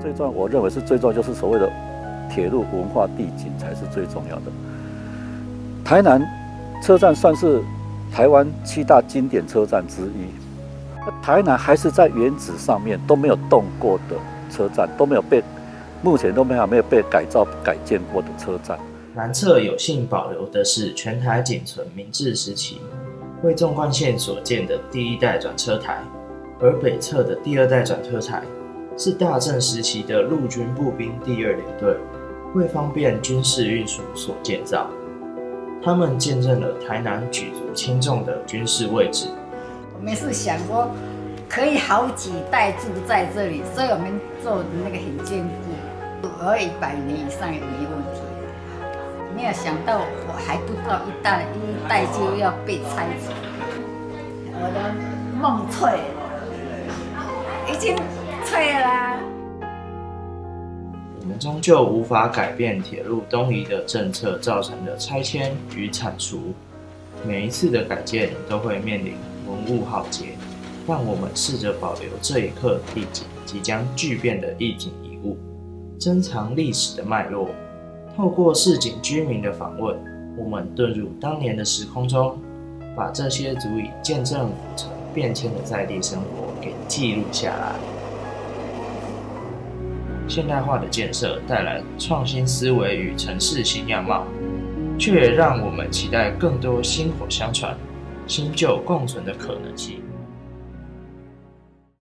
最重要，我认为是最重要，就是所谓的铁路文化地景才是最重要的。台南车站算是台湾七大经典车站之一，台南还是在原址上面都没有动过的车站，都没有被目前都没有没有被改造改建过的车站。南侧有幸保留的是全台仅存明治时期为纵贯线所建的第一代转车台，而北侧的第二代转车台是大正时期的陆军步兵第二联队为方便军事运输所建造。他们见证了台南举足轻重的军事位置。我们是想说，可以好几代住在这里，所以我们做的那个很坚固，而一百年以上也没问题。没有想到，我还不到一代一代就要被拆除，我的梦碎，已经碎了。我们终究无法改变铁路东移的政策造成的拆迁与铲除。每一次的改建都会面临文物浩劫，让我们试着保留这一刻地景即将巨变的一景一物，珍藏历史的脉络。透过市井居民的访问，我们遁入当年的时空中，把这些足以见证古城变迁的在地生活给记录下来。现代化的建设带来创新思维与城市新样貌，却也让我们期待更多薪火相传、新旧共存的可能性。